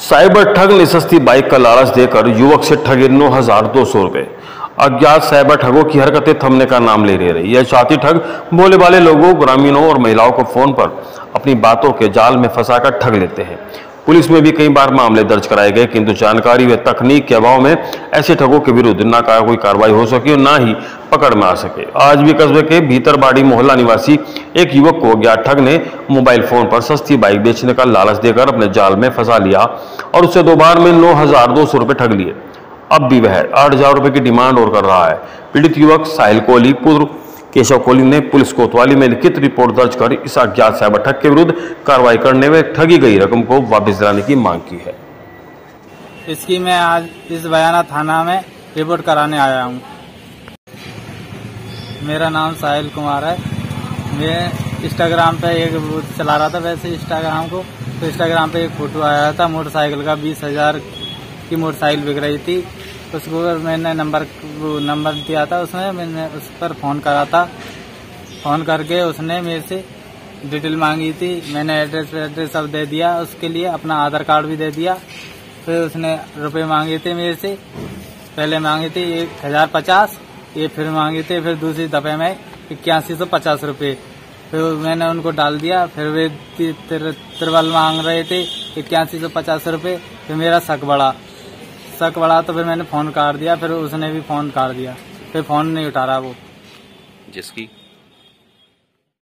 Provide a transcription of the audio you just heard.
Cyber ठग ने सस्ती बाइक का लालच देकर युवक से ठगे नौ हज़ार दो सौ रुपए। अज्ञात साइबर ठगों की हरकतें थमने का नाम ले रही यह चाती ठग भोले वाले लोगों, ग्रामीणों और महिलाओं को फ़ोन पर अपनी बातों के जाल में फंसाकर ठग लेते हैं। पुलिस में भी कई बार मामले दर्ज कराए गए, किंतु जानकारी व तकनीक के अभाव में ऐसे ठगों के विरुद्ध न कोई कार्रवाई हो सकी और न ही पकड़ में आ सके। आज भी कस्बे के भीतरबाड़ी मोहल्ला निवासी एक युवक को अज्ञात ठग ने मोबाइल फ़ोन पर सस्ती बाइक बेचने का लालच देकर अपने जाल में फंसा लिया और उससे दो बार में नौ हज़ार दो सौ रुपये ठग लिए। अब भी वह आठ हज़ार रुपये की डिमांड और कर रहा है। पीड़ित युवक साहिल कोहली, पुत्र केशव कोहली ने पुलिस कोतवाली में लिखित रिपोर्ट दर्ज कर इस अज्ञात साइबर ठग के विरुद्ध कार्रवाई करने में ठगी गई रकम को वापस दिलाने की मांग की है। इसकी मैं आज इस बयाना थाना में रिपोर्ट कराने आया हूँ। मेरा नाम साहिल कुमार है। मैं इंस्टाग्राम पे एक चला रहा था, वैसे इंस्टाग्राम को। तो इंस्टाग्राम पे एक फ़ोटो आया था, मोटरसाइकिल का बीस हज़ार की मोटरसाइकिल बिक रही थी। उसको मैंने नंबर नंबर दिया था, उसमें मैंने उस पर फ़ोन करा था। फ़ोन करके उसने मेरे से डिटेल मांगी थी, मैंने एड्रेस एड्रेस सब दे दिया, उसके लिए अपना आधार कार्ड भी दे दिया। फिर उसने रुपए मांगे थे मेरे से। पहले मांगे थे एक हज़ार पचास ये फिर मांगे थे, फिर दूसरी दफे में इक्यासी सौ पचास रुपये। फिर मैंने उनको डाल दिया, फिर वे तिरवल मांग रहे थे, इक्यासी सौ पचास रुपये। फिर मेरा शक बढ़ा। शक बढ़ा तो फिर मैंने फ़ोन काट दिया, फिर उसने भी फ़ोन काट दिया। फिर फ़ोन नहीं उठा रहा वो। जिसकी?